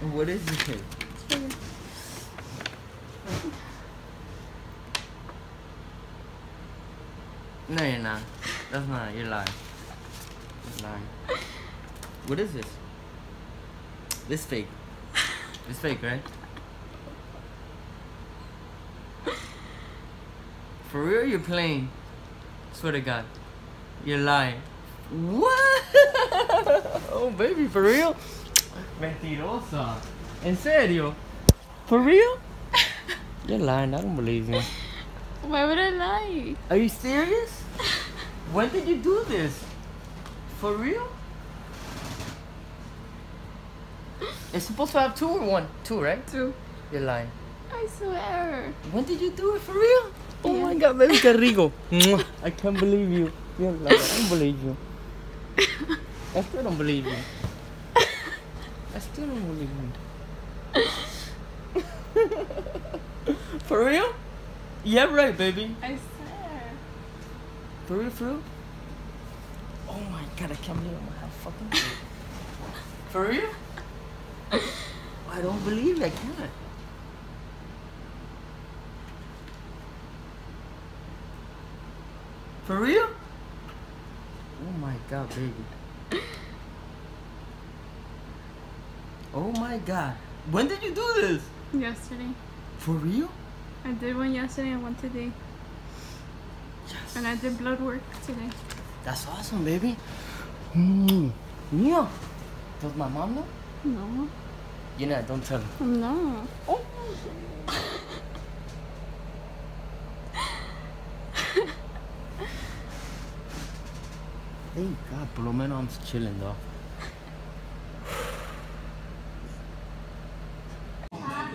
What is it? No, you're not. That's not. You're lying. You're lying. What is this? This fake. This fake, right? For real, you're playing. Swear to God, you're lying. What? oh, baby, for real? Mentirosa. ¿En serio? For real? You're lying. I don't believe you. Why would I lie? Are you serious? When did you do this? For real? It's supposed to have two or one? Two, right? Two. You're lying. I swear. When did you do it for real? Oh Yeah. my god, baby, qué rico. I can't believe you. You're lying. I don't believe you. I still don't believe you. I still don't believe you. for real? Yeah, right, baby. I swear. For real, for real? Oh my god, I can't believe I'm gonna have fucking. For real? I don't believe it, I can't. For real? Oh my god, baby. Oh my god. When did you do this? Yesterday. For real? I did one yesterday and one today. Yes. And I did blood work today. That's awesome, baby. Mm. Yeah. Does my mom know? No. You know, don't tell her. No. Oh. Thank God, por lo menos I'm chilling though.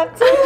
not.